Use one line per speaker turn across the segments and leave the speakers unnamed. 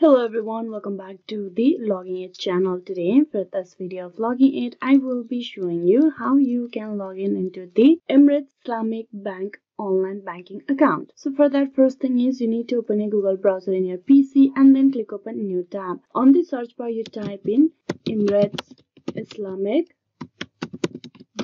Hello everyone, welcome back to the Login Aid channel. Today for this video of Login Aid, I will be showing you how you can log in into the Emirates Islamic Bank online banking account. So for that first thing is you need to open a Google browser in your PC and then click open new tab. On the search bar you type in Emirates Islamic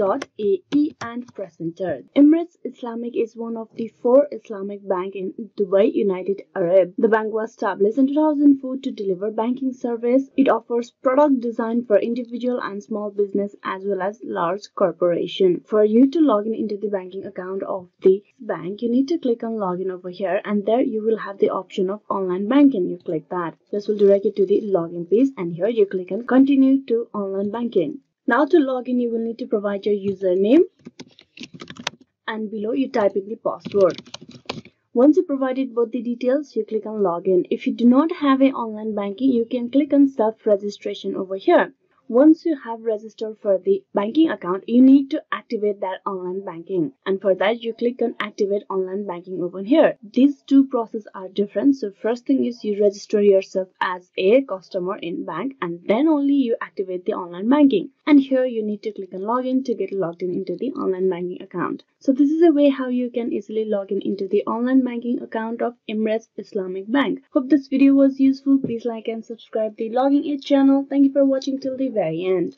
.ae and press enter. Emirates Islamic is one of the four Islamic bank in Dubai, United Arab. The bank was established in 2004 to deliver banking service. It offers product design for individual and small business as well as large corporation. For you to log in into the banking account of the bank, you need to click on login over here and there you will have the option of online banking. You click that. This will direct you to the login page and here you click on continue to online banking. Now to log in, you will need to provide your username and below you type in the password. Once you provided both the details, you click on login. If you do not have a online banking, you can click on self-registration over here. Once you have registered for the banking account, you need to activate that online banking. And for that, you click on activate online banking over here. These two processes are different. So first thing is you register yourself as a customer in bank and then only you activate the online banking. And here you need to click on login to get logged in into the online banking account. So this is a way how you can easily log in into the online banking account of Emirates Islamic Bank. Hope this video was useful. Please like and subscribe the Login Aid channel. Thank you for watching till the very end.